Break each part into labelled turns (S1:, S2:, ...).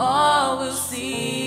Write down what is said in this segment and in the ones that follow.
S1: all will see.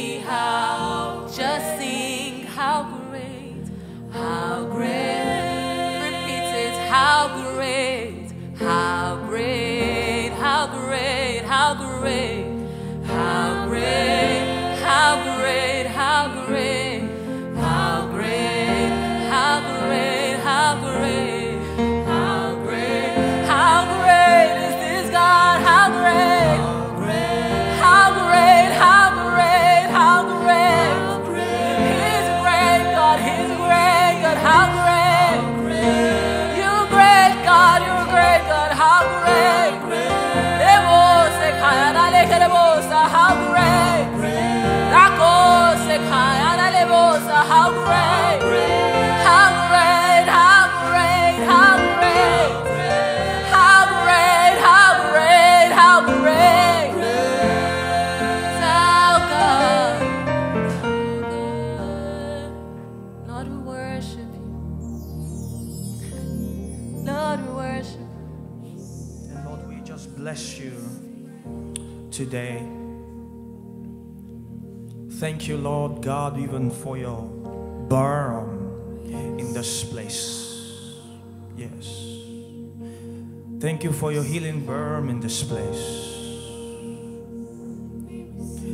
S1: Today. Thank you, Lord God, even for your balm in this place. Yes. Thank you for your healing balm in this place.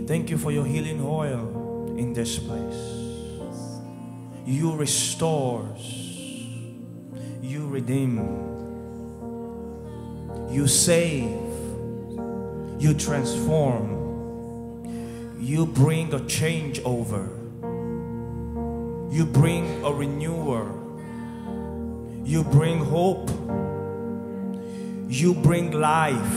S1: Thank you for your healing oil in this place. You restores. You redeem. You save, you transform, you bring a change over, you bring a renewer, you bring hope, you bring life,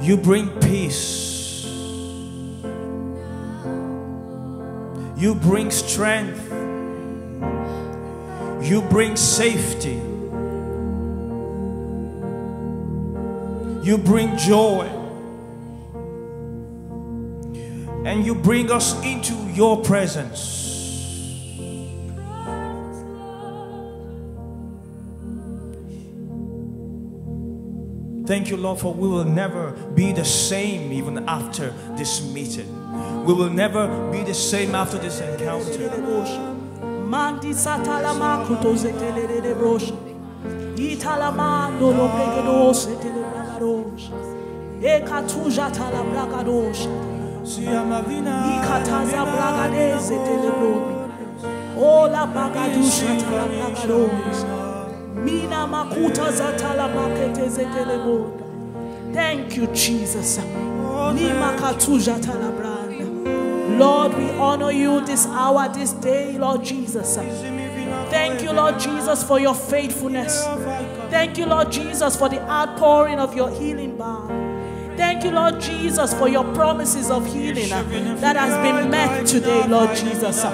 S1: you bring peace, you bring strength, you bring safety. You bring joy. And you bring us into your presence. Thank you, Lord, for we will never be the same even after this meeting. We will never be the same after this encounter.
S2: Ola makuta zatala makete. Thank you, Jesus. Lord, we honor you this hour, this day, Lord Jesus. Thank you, Lord Jesus, for your faithfulness. Thank you, Lord Jesus, for the outpouring of your healing balm. Thank you, Lord Jesus, for your promises of healing uh, that has been met today, Lord Jesus.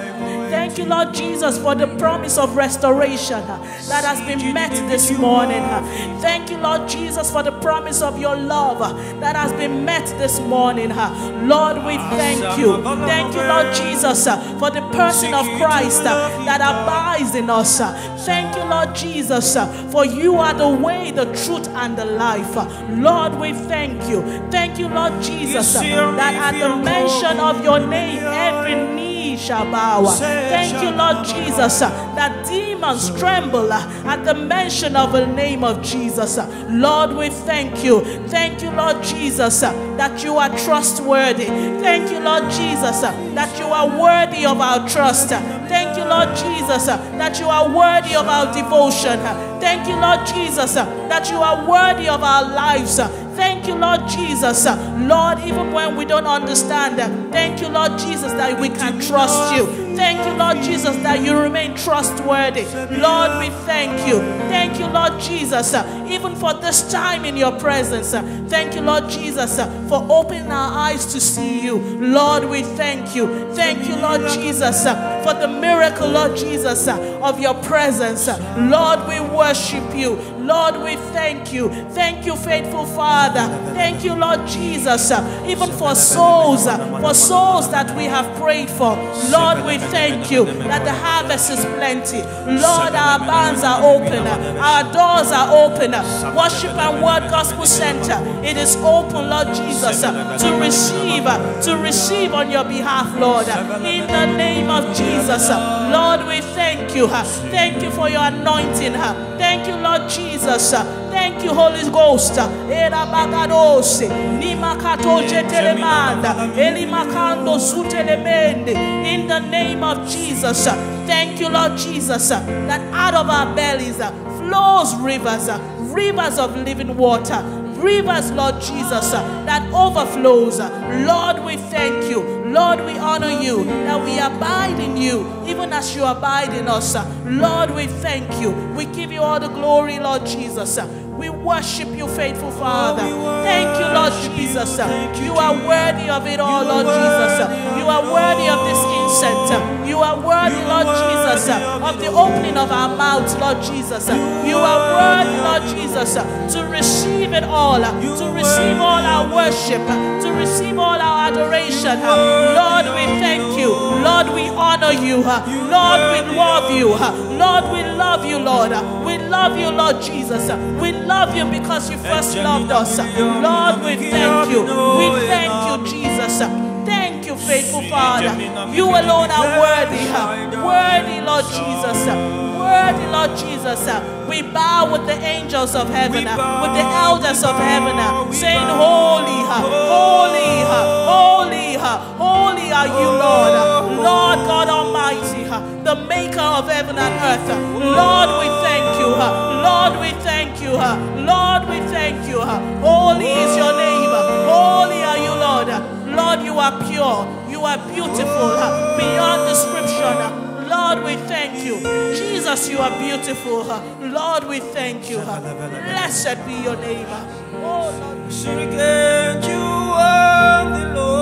S2: Thank you, Lord Jesus, for the promise of restoration uh, that has been met this morning. uh. Thank you, Lord Jesus, for the promise of your love uh, that has been met this morning. Uh. Lord, we thank you. Thank you, Lord Jesus, uh, for the person of Christ uh, that abides in us. Thank you, Lord Jesus, for you are the way, the truth, and the life. Lord, we thank you. Thank you, Lord Jesus, that at the mention of your name, every knee shall bow. Thank you, Lord Jesus, uh, that demons tremble uh, at the mention of the name of Jesus. uh. Lord, we thank you. Thank you, Lord Jesus, uh, that you are trustworthy. Thank you, Lord Jesus, uh, that you are worthy of our trust. Uh, thank you, Lord Jesus, that you are worthy of our devotion. Thank you, Lord Jesus, that you are worthy of our lives. Thank you, Lord Jesus. Lord, even when we don't understand, thank you, Lord Jesus, that we can trust you. Thank you, Lord Jesus, that you remain trustworthy. Lord, we thank you. Thank you, Lord Jesus, even for this time in your presence. Thank you, Lord Jesus, for opening our eyes to see you. Lord, we thank you. Thank you, Lord Jesus, for the miracle, Lord Jesus, of your presence. Lord, we worship you. Lord, we thank you. Thank you, faithful Father. Thank you, Lord Jesus, even for souls, for souls that we have prayed for. Lord, we thank you that the harvest is plenty. Lord, our barns are open, our doors are open. Worship and Word Gospel Center, it is open, Lord Jesus, to receive, to receive on your behalf, Lord. In the name of Jesus, Lord, we thank you. Thank you for your anointing. Thank you, Lord Jesus. Thank you, Holy Ghost. Era bagadose, ni makatoje telemanda, eli makando zutelemende. In the name of Jesus, thank you, Lord Jesus, that out of our bellies flows rivers, rivers of living water, rivers, Lord Jesus, uh, that overflows. Uh, Lord, we thank you. Lord, we honor you that we abide in you, even as you abide in us. Uh, Lord, we thank you. We give you all the glory, Lord Jesus. We worship you, faithful Father. Thank you, Lord Jesus. You are worthy of it all, Lord Jesus. You are worthy of this incense. You are worthy, Lord Jesus, of the opening of our mouths, Lord Jesus. You are worthy, Lord Jesus, to receive it all, to receive all our worship, to receive all our adoration. Lord, we thank you. Lord, we honor you. Lord, we love you. Lord, we love you, Lord. We love you, Lord Jesus. We love you because you first loved us. Lord, we thank you. We thank you, Jesus. Thank you, faithful Father. You alone are worthy. Worthy, Lord Jesus. Worthy, Lord Jesus. We bow with the angels of heaven, with the elders of heaven, saying, Holy, holy, holy, holy are you, Lord. Lord God Almighty, the maker of heaven and earth. You are beautiful beyond description. Lord, we thank you. Jesus, you are beautiful. Lord, we thank you. Blessed be your name. Oh, Lord. You are the Lord.